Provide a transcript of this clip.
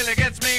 really gets me.